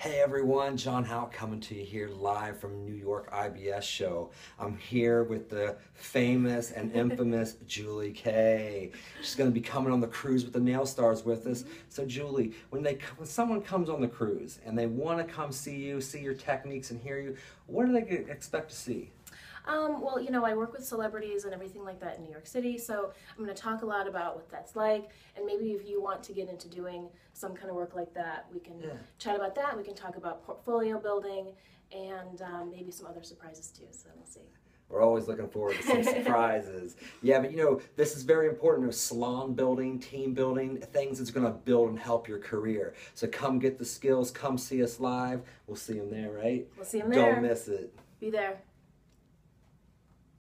Hey everyone, John Hauk coming to you here live from New York IBS show. I'm here with the famous and infamous Julie Kay. She's going to be coming on the cruise with the Nail Stars with us. Mm-hmm. So Julie, when they when someone comes on the cruise and they want to come see you, see your techniques and hear you, what do they expect to see? Um, well, you know, I work with celebrities and everything like that in New York City, so I'm going to talk a lot about what that's like. And maybe if you want to get into doing some kind of work like that, we can yeah. chat about that. We can talk about portfolio building and um, maybe some other surprises too. So we'll see. We're always looking forward to some surprises. Yeah, but you know, this is very important of salon building, team building, things that's going to build and help your career. So come get the skills, come see us live. We'll see them there, right? We'll see them there. Don't miss it. Be there.